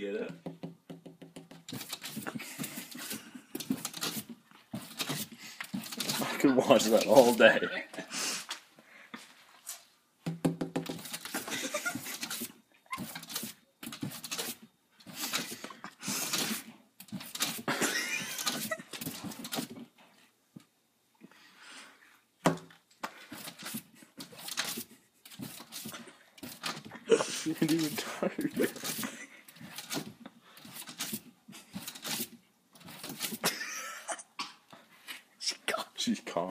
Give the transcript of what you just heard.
Get it? I could watch that all day. You can even tired. she can't.